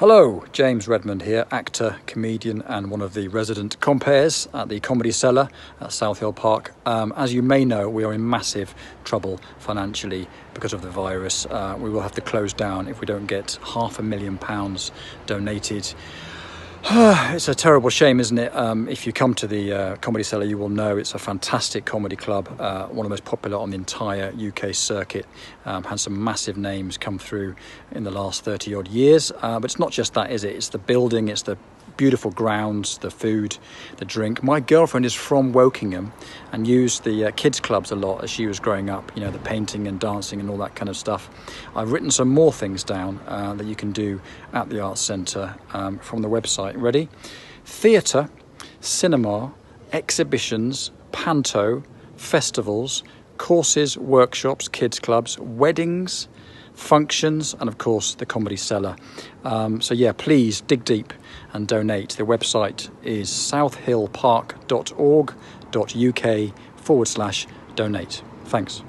Hello, James Redmond here, actor, comedian, and one of the resident comperes at the Comedy Cellar at South Hill Park. Um, as you may know, we are in massive trouble financially because of the virus. Uh, we will have to close down if we don't get half a million pounds donated. it's a terrible shame, isn't it? Um, if you come to the uh, Comedy Cellar, you will know it's a fantastic comedy club, uh, one of the most popular on the entire UK circuit. Um, had some massive names come through in the last 30 odd years. Uh, but it's not just that, is it? It's the building, it's the beautiful grounds, the food, the drink. My girlfriend is from Wokingham and used the uh, kids clubs a lot as she was growing up, you know, the painting and dancing and all that kind of stuff. I've written some more things down uh, that you can do at the Arts Centre um, from the website. Ready? Theatre, cinema, exhibitions, panto, festivals, courses, workshops, kids clubs, weddings, functions, and of course the Comedy Cellar. Um, so, yeah, please dig deep and donate. The website is southhillpark.org.uk forward slash donate. Thanks.